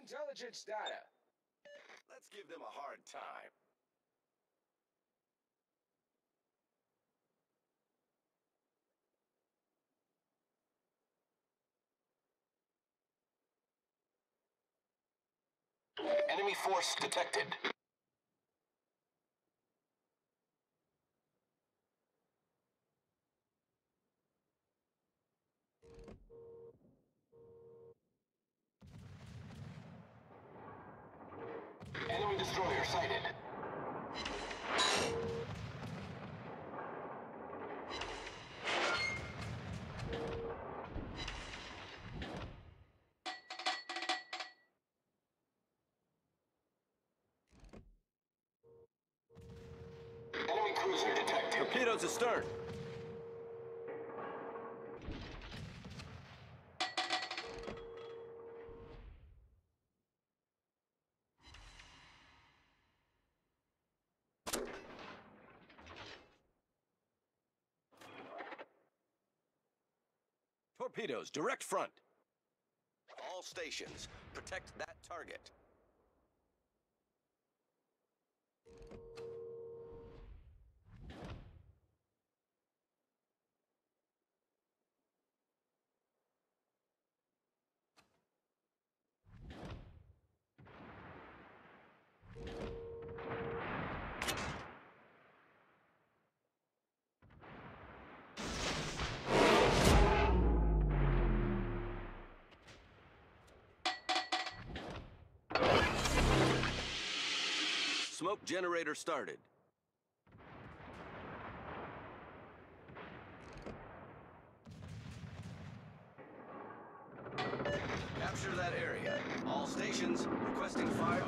intelligence data. Let's give them a hard time. Enemy force detected. Destroyer sighted. Enemy cruiser detected. Torpedoes astern. Torpedoes, direct front. All stations, protect that target. Smoke generator started. Capture that area. All stations, requesting fire.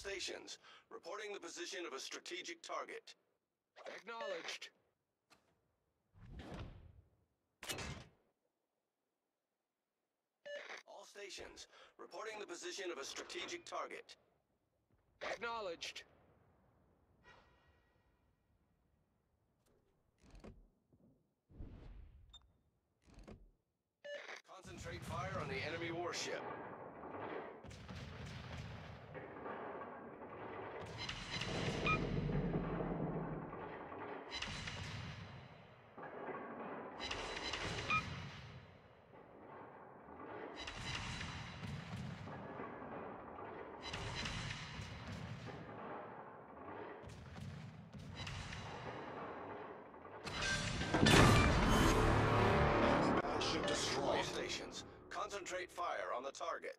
Stations, reporting the position of a strategic target. Acknowledged. All stations, reporting the position of a strategic target. Acknowledged. Concentrate fire on the enemy warship. Ship destroyed. Stations, concentrate fire on the target.